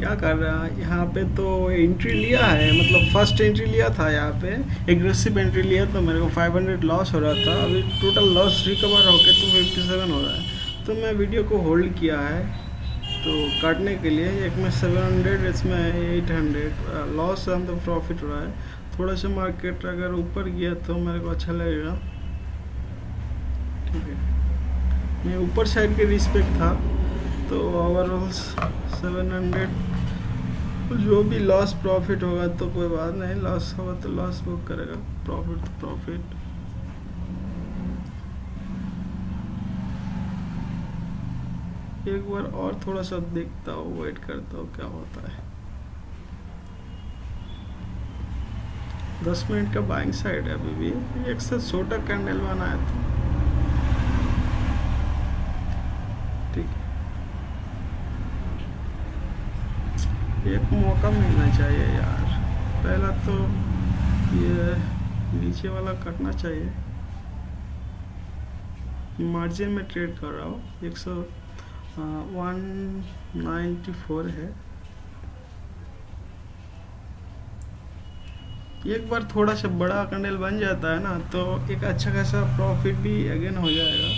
क्या कर रहा है? यहाँ पे तो एंट्री लिया है मतलब फ़र्स्ट एंट्री लिया था यहाँ पे। एग्रेसिव एंट्री लिया तो मेरे को 500 लॉस हो रहा था। अभी टोटल लॉस रिकवर होके टू फिफ्टी सेवन हो रहा है। तो मैं वीडियो को होल्ड किया है तो काटने के लिए एक में 700 इसमें 800 लॉस है तो प्रॉफिट हो रहा है। थोड़ा सा मार्केट अगर ऊपर गया तो मेरे को अच्छा लगेगा। ठीक है। मैं ऊपर साइड के रिस्पेक्ट था तो ओवरऑल 700 जो भी लॉस प्रॉफिट होगा तो कोई बात नहीं लॉस होगा तो लॉस बुक करेगा प्रॉफिट तो प्रॉफिट एक बार और थोड़ा सा देखता हूँ वेट करता हूँ क्या होता है। दस मिनट का बाइंग साइड है अभी भी। एक से छोटा कैंडल बनाया था ठीक एक मौका मिलना चाहिए यार। पहला तो ये नीचे वाला कटना चाहिए। मार्जिन में ट्रेड कर रहा हूँ। एक सौ वन है। एक बार थोड़ा सा बड़ा कैंडल बन जाता है ना तो एक अच्छा खासा प्रॉफिट भी अगेन हो जाएगा।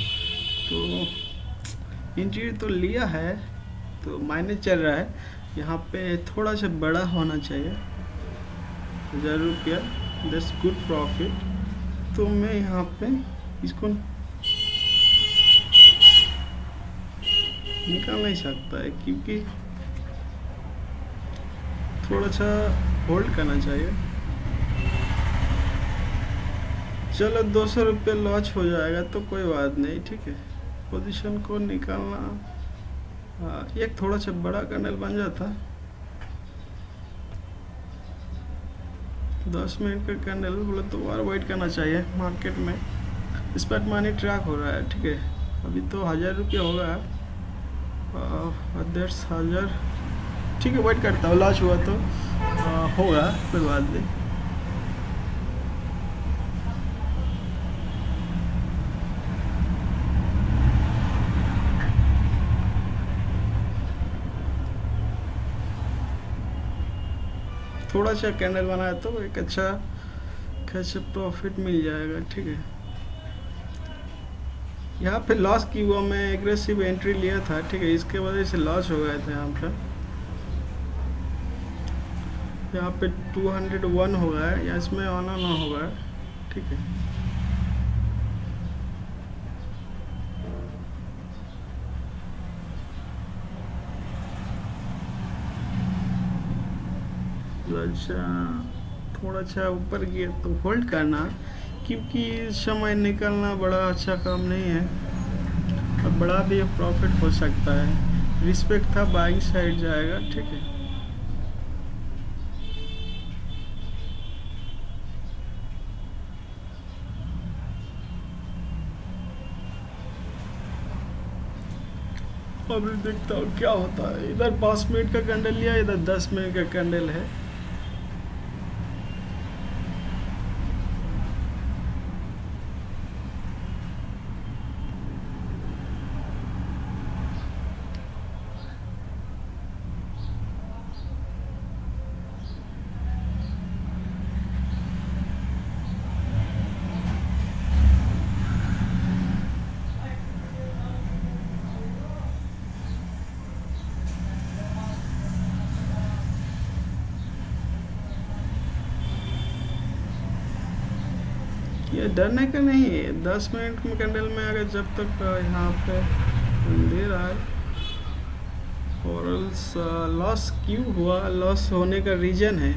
तो इंटीरियर तो लिया है तो माइनस चल रहा है। यहाँ पे थोड़ा सा बड़ा होना चाहिए। हज़ार रुपया दस गुड प्रॉफिट तो मैं यहाँ पे इसको निकाल नहीं सकता है, क्योंकि थोड़ा सा होल्ड करना चाहिए। चलो दो सौ रुपये लॉच हो जाएगा तो कोई बात नहीं, ठीक है। पोजीशन को निकालना। आ, एक थोड़ा सा बड़ा कैंडल बन जाता। दस मिनट का कैंडल बोले तो और वेट करना चाहिए मार्केट में। स्पॉट मनी ट्रैक हो रहा है ठीक है। अभी तो हज़ार रुपये होगा अदर्स हज़ार। ठीक है वेट करता हूँ लॉन्च हुआ तो। आ, होगा कोई बात नहीं थोड़ा सा कैंडल बनाए तो एक अच्छा खासा प्रॉफिट मिल जाएगा, ठीक है। यहाँ पे लॉस की हुआ मैं एग्रेसिव एंट्री लिया था, ठीक है, इसके वजह से लॉस हो गया था यहाँ पर यहाँ पे 201 हो है, या इसमें ऑन ऑन होगा ठीक है। अच्छा थोड़ा सा ऊपर गया तो होल्ड करना, क्योंकि समय निकलना बड़ा अच्छा काम नहीं है। और बड़ा भी प्रॉफिट हो सकता है। रिस्पेक्ट था बाइंग साइड जाएगा, ठीक है। अभी देखता हूँ क्या होता है। इधर पाँच मिनट का कैंडल लिया, इधर दस मिनट का कैंडल है। ये डरने का नहीं है दस मिनट में कैंडल में अगर जब तक यहाँ पे रहा है। और लॉस क्यों हुआ? लॉस होने का रीज़न है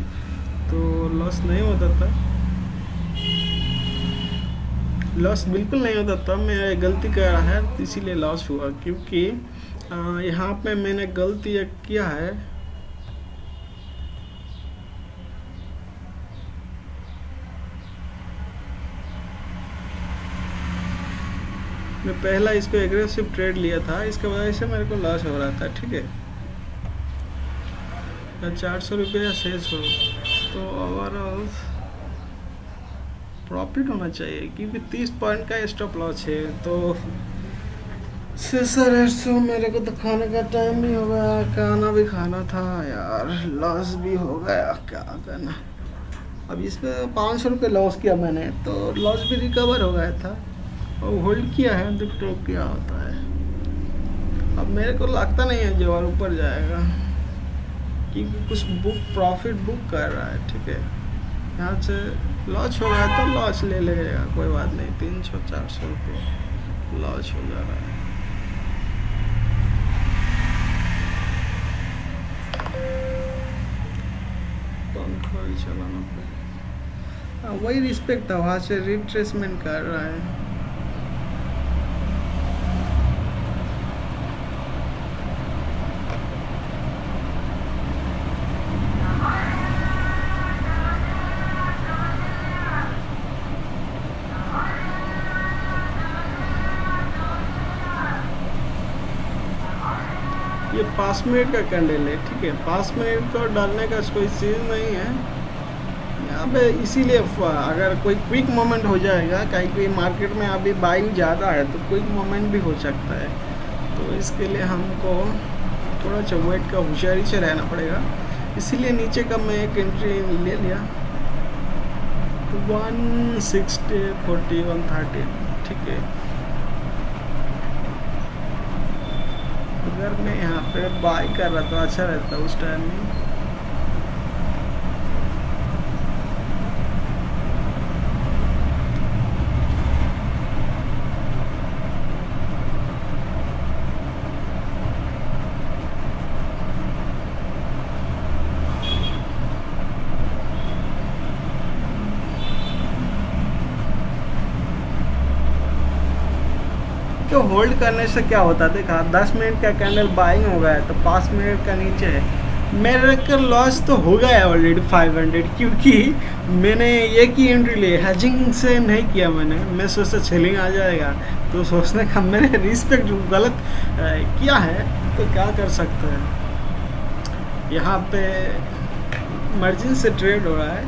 तो लॉस नहीं होता था। लॉस बिल्कुल नहीं होता था मैं गलती कर रहा है, इसीलिए लॉस हुआ, क्योंकि यहाँ पे मैंने गलती किया है मैं पहला इसको एग्रेसिव ट्रेड लिया था, इसके वजह से मेरे को लॉस हो रहा था, ठीक है? चार सौ रुपया शेष हो तो ओवरऑल प्रॉफिट होना चाहिए, क्योंकि तीस पॉइंट का स्टॉप लॉस है तो सर सो मेरे को तो खाने का टाइम भी हो गया, खाना भी खाना था, यार लॉस भी हो गया, क्या करना? अब इसमें पाँच सौ रुपये लॉस किया मैंने तो लॉस भी रिकवर हो गया था। और होल्ड किया है तो क्या होता है। अब मेरे को लगता नहीं है जो और ऊपर जाएगा क्योंकि कुछ बुक प्रॉफिट बुक कर रहा है ठीक है। यहाँ से लॉस हो रहा है तो लॉस ले लेगा कोई बात नहीं तीन सौ चार सौ रुपये लॉस हो जा रहा है। चलाना पड़ेगा? हाँ, वही रिस्पेक्ट था वहाँ से रिट्रेसमेंट कर रहा है ये पाँच मिनट का कैंडल है, ठीक है? पाँच मिनट को डालने का कोई चीज़ नहीं है। यहाँ पे इसीलिए अगर कोई क्विक मोमेंट हो जाएगा कहीं कोई मार्केट में अभी बाइंग ज़्यादा है तो क्विक मोमेंट भी हो सकता है। तो इसके लिए हमको थोड़ा सा वेट का होशियारी से रहना पड़ेगा। इसीलिए नीचे का मैं एक एंट्री ले लिया। One sixty forty one thirty ठीक है? अगर मैं यहाँ पे बाई कर रहा था अच्छा रहता उस टाइम में। तो होल्ड करने से क्या होता देखा, दस मिनट का कैंडल बाइंग हो गया तो पाँच मिनट का नीचे है। मेरे का लॉस तो हो गया है ऑलरेडी फाइव हंड्रेड क्योंकि मैंने एक ही एंट्री ली हैजिंग से नहीं किया मैंने। मैं सोचता सेलिंग आ जाएगा तो सोचने का मैंने रिस्पेक्ट गलत किया है तो क्या कर सकते हैं? यहाँ पे मर्जिन से ट्रेड हो रहा है।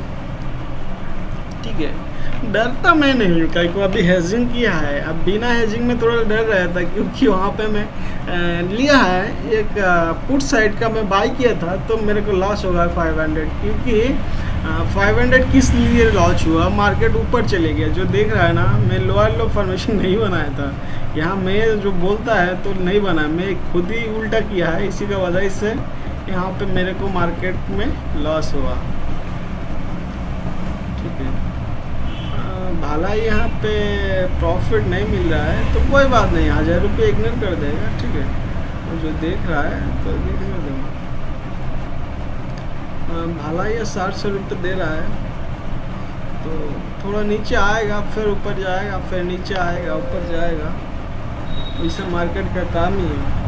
ठीक है। डरता मैं नहीं हूँ कहीं को अभी हेजिंग किया है। अब बिना हेजिंग में थोड़ा डर रहा था क्योंकि वहाँ पे मैं लिया है, एक पुट साइड का मैं बाई किया था तो मेरे को लॉस होगा फाइव हंड्रेड क्योंकि फाइव हंड्रेड किस लिए लॉस हुआ? मार्केट ऊपर चले गया। जो देख रहा है ना, मैं लोअर लो फॉर्मेशन नहीं बनाया था। यहाँ मैं जो बोलता है तो नहीं बनाया मैं खुद ही उल्टा किया है, इसी का वजह से यहाँ पे मेरे को मार्केट में लॉस हुआ ठीक है भाला यहाँ पे प्रॉफिट नहीं मिल रहा है तो कोई बात नहीं हज़ार रुपये इग्नोर कर देगा, ठीक है। तो जो देख रहा है तो देखने देगा। भाला ये साठ सौ रुपये दे रहा है तो थोड़ा नीचे आएगा, फिर ऊपर जाएगा, फिर नीचे आएगा, ऊपर जाएगा। वैसे मार्केट का काम ही है।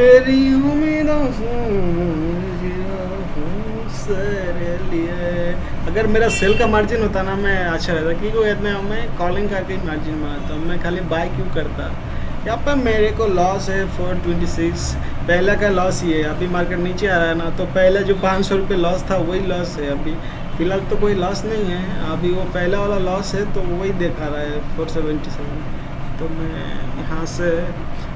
तेरी उम्मीदों अगर मेरा सेल का मार्जिन होता ना, मैं अच्छा रहता। क्योंकि वो इतने मैं कॉलिंग करके ही मार्जिन बनाता हूँ मैं खाली बाय क्यों करता? यहाँ पर मेरे को लॉस है फोर ट्वेंटी सिक्स पहला का लॉस ही है, अभी मार्केट नीचे आ रहा है ना तो पहला जो पाँच सौ रुपये लॉस था, वही लॉस है अभी। फ़िलहाल तो कोई लॉस नहीं है, अभी वो पहला वाला लॉस है तो वही देखा रहा है फोर सेवेंटी सेवन तो मैं यहाँ से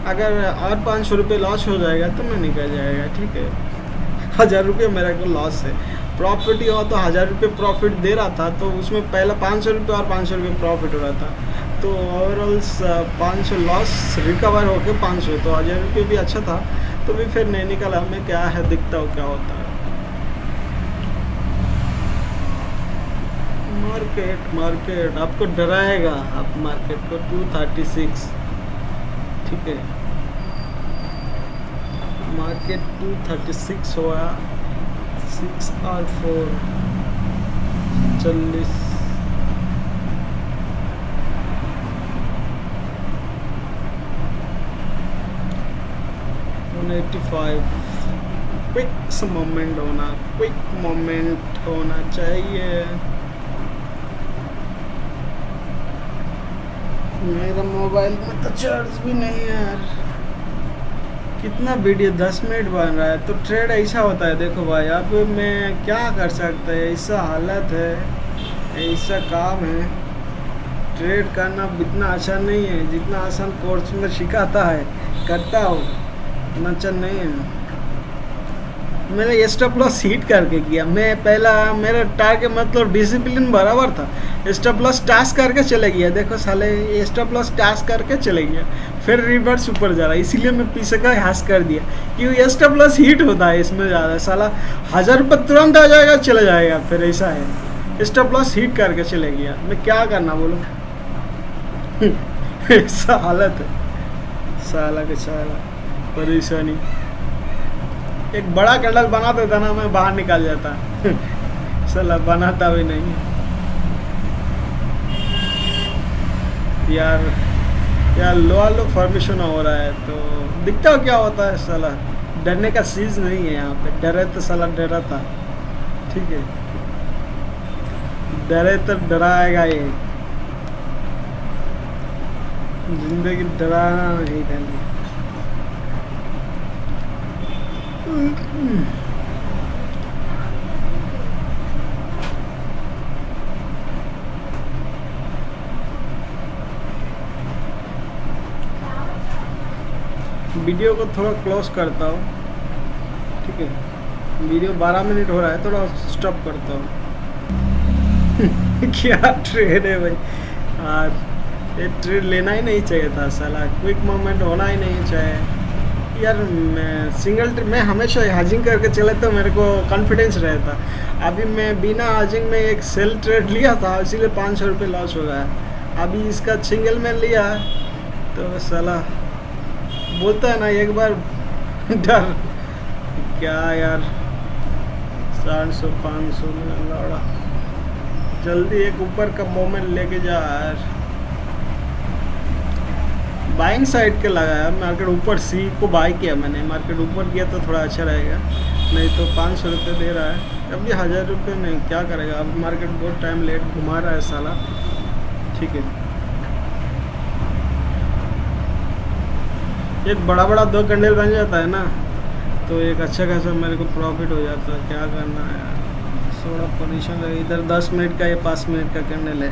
अगर और पाँच सौ रुपये लॉस हो जाएगा तो मैं निकल जाएगा, ठीक है? हज़ार रुपये मेरा को लॉस है। प्रॉफिट ही हो तो हज़ार रुपये प्रॉफिट दे रहा था तो उसमें पहला पाँच सौ रुपये और पाँच सौ रुपये प्रॉफिट हो रहा था। तो ओवरऑल पाँच सौ लॉस रिकवर होके पाँच सौ तो हज़ार रुपये भी अच्छा था तो भी फिर नहीं निकला। हमें क्या है, दिखता हो क्या होता है। मार्केट मार्केट आपको डराएगा। आप मार्केट को टू थर्टी सिक्स ठीक है। मार्केट टू थर्टी सिक्स हुआ। सिक्स और फोर चालीस। One eighty five quick moment होना क्विक मोमेंट होना चाहिए। मेरा मोबाइल में तो चार्ज भी नहीं है यार। कितना वीडियो दस मिनट बन रहा है तो ट्रेड ऐसा होता है। देखो भाई, अब मैं क्या कर सकता है? ऐसा हालत है, ऐसा काम है। ट्रेड करना इतना आसान नहीं है, जितना आसान कोर्स में सिखाता है, करता हो इतना अच्छा नहीं है। मैंने स्टॉप लॉस हीट करके किया। मैं पहला, मेरा टारगेट मतलब डिसिप्लिन बराबर था। स्टॉप लॉस टास्क करके चले गया। देखो साले स्टॉप लॉस टास्क करके चले गया। फिर रिवर्स ऊपर जा रहा इसीलिए मैं पीछे का हास कर दिया। क्योंकि स्टॉप लॉस हीट होता है इसमें ज़्यादा। साला, हज़ार रुपये तुरंत आ जाएगा, चला जाएगा। फिर ऐसा है। स्टॉप लॉस हीट करके चले गया। मैं क्या करना बोलो? ऐसा हालत है। साला के साला। परेशानी। एक बड़ा कैंडल बना देता ना, मैं बाहर निकाल जाता। साला बनाता भी नहीं यार यार लो लो फॉर्मेशन हो रहा है तो दिखता हो क्या होता है साला? डरने का चीज़ नहीं है यहाँ पे। डरे तो साला डरा था। ठीक है। डरे तो डराएगा ये ज़िंदगी डराना नहीं करनी वीडियो को थोड़ा क्लोज करता हूँ। ठीक है? वीडियो 12 मिनट हो रहा है, थोड़ा स्टॉप करता हूँ। क्या ट्रेड है भाई? आज ये ट्रेड लेना ही नहीं चाहिए था साला। क्विक मोमेंट होना ही नहीं चाहिए। यार, मैं सिंगल मैं हमेशा हाजिंग करके चले तो मेरे को कॉन्फिडेंस रहता। अभी मैं बिना हाजिंग में एक सेल ट्रेड लिया था, इसीलिए पाँच सौ रुपये लॉस हो गया अभी इसका सिंगल में लिया तो साला बोलता है ना, एक बार डर। क्या यार? साठ सौ, पाँच सौ में लौड़ा। जल्दी एक ऊपर का मोमेंट लेके जा यार। बाइंग साइड के लगाया मार्केट ऊपर सी को बाई किया मैंने। मार्केट ऊपर किया तो थोड़ा अच्छा रहेगा। नहीं तो पाँच सौ रुपये दे रहा है। अब ये हज़ार रुपये में क्या करेगा? अब मार्केट बहुत टाइम लेट घुमा रहा है साला। ठीक है। एक बड़ा बड़ा दो कैंडल बन जाता है ना तो एक अच्छा खासा मेरे को प्रॉफिट हो जाता है, क्या करना है थोड़ा पोजिशन है इधर दस मिनट का या पाँच मिनट का कैंडल है।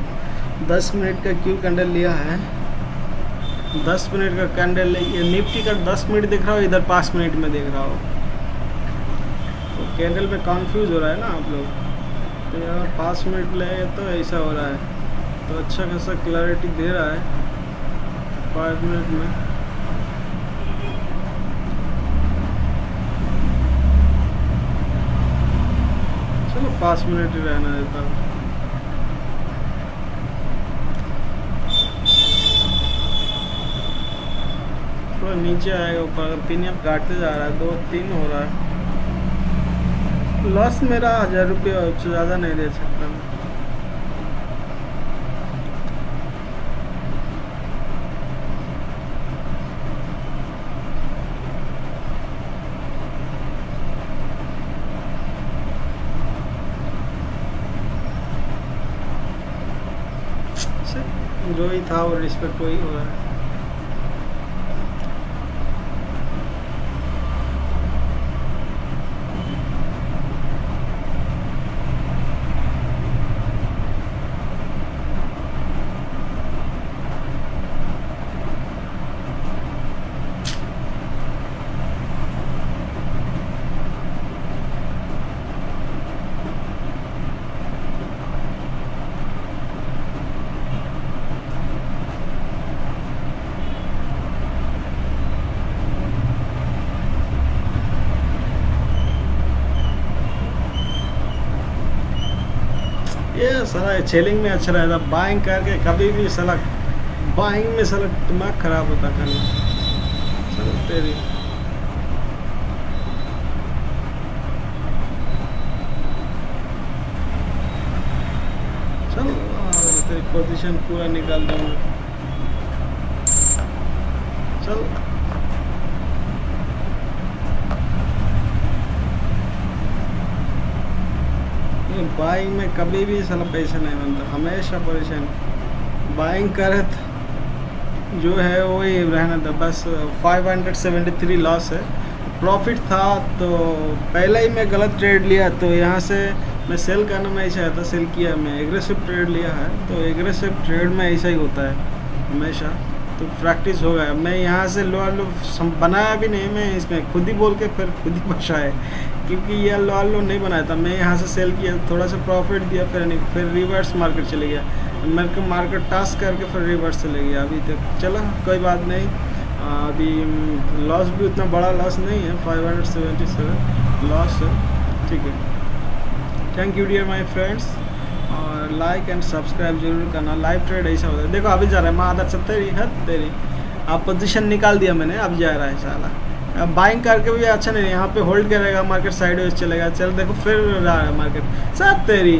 दस मिनट का क्यों कैंडल लिया है? दस मिनट का कैंडल ये निफ्टी का दस मिनट दिख रहा हो, इधर पाँच मिनट में देख रहा हो। तो कैंडल में कन्फ्यूज़ हो रहा है ना आप लोग। तो यहाँ पाँच मिनट ले तो ऐसा हो रहा है। तो अच्छा खासा क्लैरिटी दे रहा है। पाँच मिनट में चलो पाँच मिनट ही रहना देता हूँ नीचे आएगा ऊपर, अगर पिन अब काटते जा रहा है, दो तीन हो रहा है। लॉस मेरा हज़ार रुपये उससे ज़्यादा नहीं दे सकता मैं जो भी था वो रिस्पेक्ट वही हो है ये सेलिंग में अच्छा रहता है बाइंग करके कभी भी साला बाइंग में साला दिमाग खराब होता करना। तेरी। चल, तेरी पोजीशन पूरा निकाल दूँगा। चल। बाइंग में कभी भी साला पैसा नहीं बनता, हमेशा परेशान। बाइंग करे जो है वही रहना था बस 573 लॉस है। प्रॉफिट था तो पहले ही मैं गलत ट्रेड लिया तो यहाँ से मैं सेल करना मैं ऐसा था सेल किया मैं। एग्रेसिव ट्रेड लिया है तो एग्रेसिव ट्रेड में ऐसा ही होता है, हमेशा। तो प्रैक्टिस हो गया। मैं यहाँ से लो लो बनाया भी नहीं मैं इसमें, खुद ही बोल के फिर खुद ही बचाए। क्योंकि ये लो लो नहीं बनाया था। मैं यहाँ से सेल किया, थोड़ा सा प्रॉफिट दिया, फिर नहीं, फिर रिवर्स मार्केट चले गया। मेरे को मार्केट टास्क करके फिर रिवर्स चले गया। अभी तक चलो, कोई बात नहीं। अभी लॉस भी उतना बड़ा लॉस नहीं है five hundred seventy seven loss है। ठीक है। Thank you dear my friends और लाइक एंड सब्सक्राइब ज़रूर करना। लाइव ट्रेड ऐसा होता है। देखो, अभी जा रहा है, माँ आदत तेरी है तेरी। आप पोजिशन निकाल दिया मैंने, अब जा रहा है साला। बाइंग करके भी अच्छा नहीं यहाँ पे होल्ड करेगा मार्केट साइड वेज चलेगा। चल देखो, फिर रहा है मार्केट सब तेरी,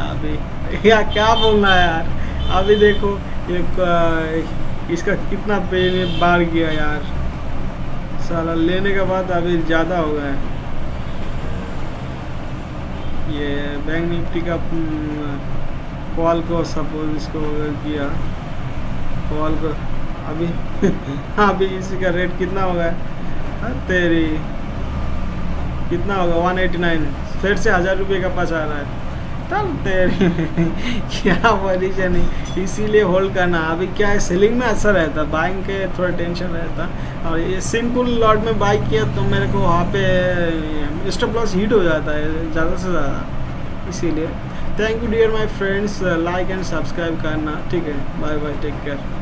अभी या क्या बोलना है यार? अभी देखो, ये इसका कितना पे बार गया यार। साला, लेने के बाद अभी ज़्यादा हो गया है। ये बैंक निफ्टी का कॉल को सपोज़ इसको किया। कॉल को अभी हाँ अभी इसी का रेट कितना हो गया तेरी कितना होगा? 189 फिर से हज़ार रुपये का पास आ रहा है। तब तेरी क्या पोजिशन इसीलिए होल्ड करना। अभी क्या है? सेलिंग में अच्छा रहता बाइंग के थोड़ा टेंशन रहता। और ये सिंपल लॉट में बाइक किया तो मेरे को वहाँ पे स्टॉप लॉस हीट हो जाता है, ज़्यादा से ज़्यादा। इसीलिए। Thank you dear my friends like and subscribe करना। ठीक है? Bye bye take care